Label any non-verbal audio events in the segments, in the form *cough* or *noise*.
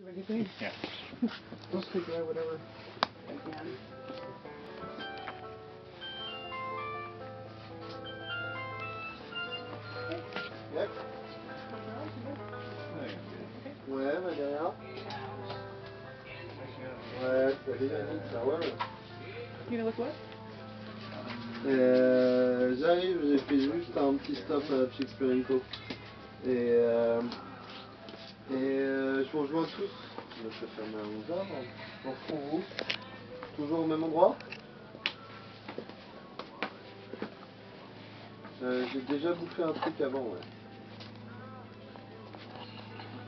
Do anything? Yeah. *laughs* I'll figure out whatever I can. Yep. Ouais, ma derrière. Ouais, salut Yannick, ça roule. You gonna look what? Euh, J'arrive, j'ai fait juste un petit stop à Chixperico. Et, euh, et euh, je vous rejoins tous. Je vais fermer à 11h. On se Toujours au même endroit? Euh, J'ai déjà bouffé un truc avant, ouais.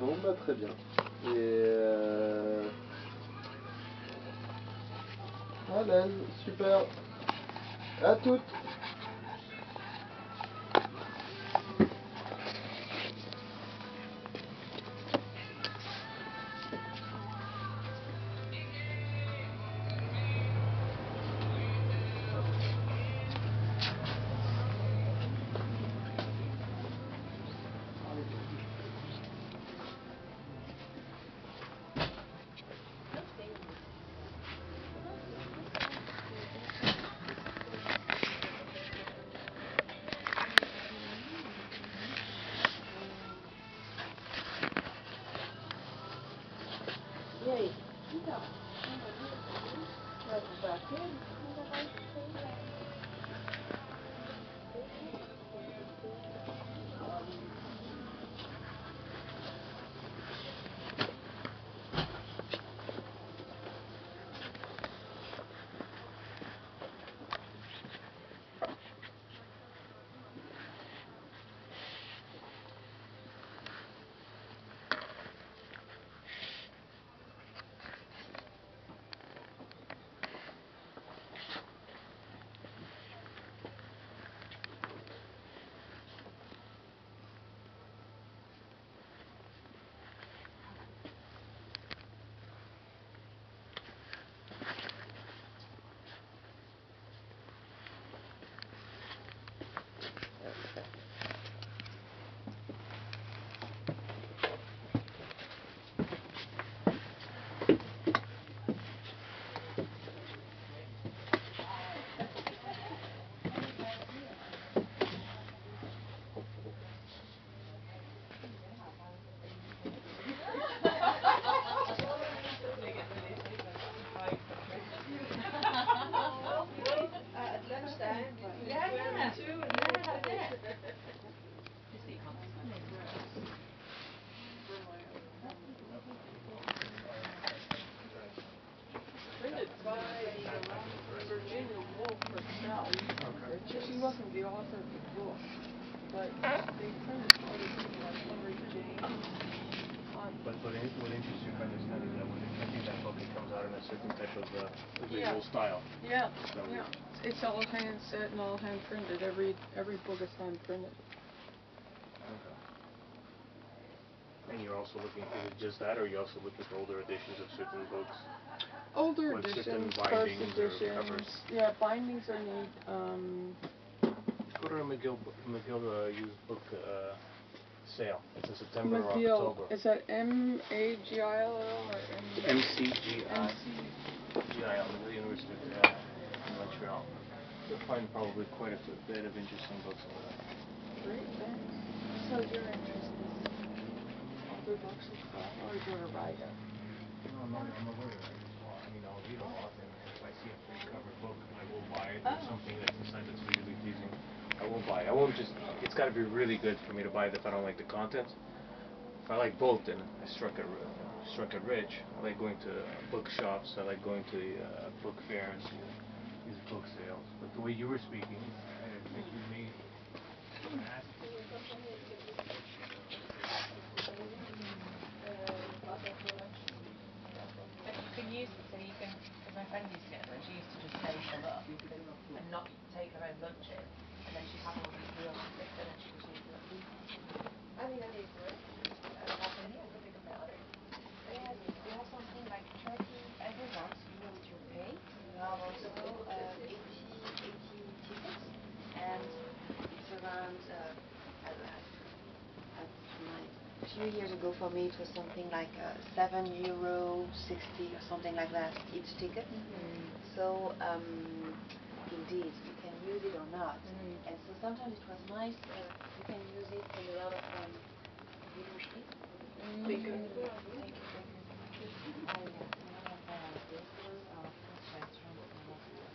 Bon, bah très bien. Et euh... Super. À toutes E aí? Então, vai comprar aquele? Ainda vai ser But what, in, what interests you, if I understand, is that when they print that book, it comes out in a certain type of uh, Yeah. style. Yeah, So- yeah. It's all hand set and all hand printed. Every every book is hand printed. Okay. And you're also looking, is it just that, or are you also looking for older editions of certain books? Older Like certain editions, first bindings editions. Yeah, bindings are neat. Um, Go to a McGill, McGill uh, used book uh, sale. It's in September or McGill. October. Is that M A G I L L or M MCGI. MC? GIL, the University of uh, Montreal. You'll find probably quite a bit of interesting books over there. Great, thanks. So your interest is older books as well, or you're a writer? No, I'm, I'm a lawyer. Well, I mean, I'll read a lot, and if I see a free cover book, I will buy it. Or Oh. something that's inside that's visually pleasing, Will buy. I won't just. It's got to be really good for me to buy it if I don't like the content. If I like both, then I struck it. ri- Struck it rich. I like going to bookshops. I like going to uh, book fairs. These book sales. But the way you were speaking, I think you ask. But you can use it so you can, because my friend used to get them she used to just make them up and not take her own lunches and then she'd have all these real sticks, and then she it. I mean, uh, that'd Yeah, have something like 30 every month, you know what you pay. You have also uh, 80, 80 tickets, and it's around, uh, I don't know. A few years ago for me it was something like uh, 7 euro 60 or something like that each ticket. Mm -hmm. So um, indeed you can use it or not. And so sometimes it was nice. Uh, you can use it in a lot of um. Bacon. Thank you, thank you. Ah, yes, a lot of uh, bakeries or French restaurants and all that.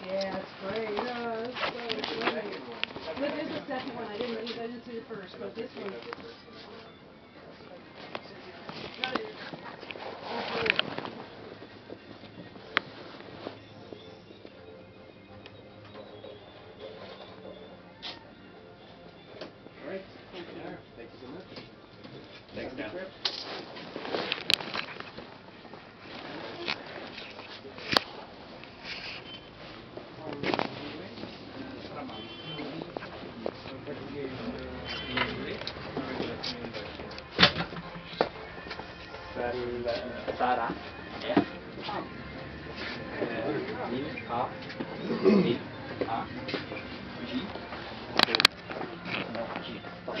Yeah, it's great. Yeah, it's so great. But there's a second one. I didn't, I didn't see the first, but this one. Sara S I A I A J No, G. Stop.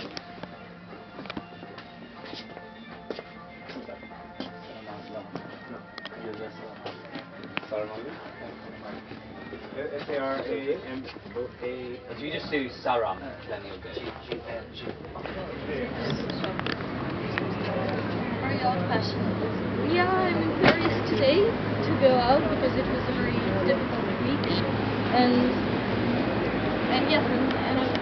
S A R A M O A. If you just do Sarah, then you'll get it. Are all passionate? Yeah, I'm in Paris today to go out because it was a very difficult week, and and yes, and, and I'm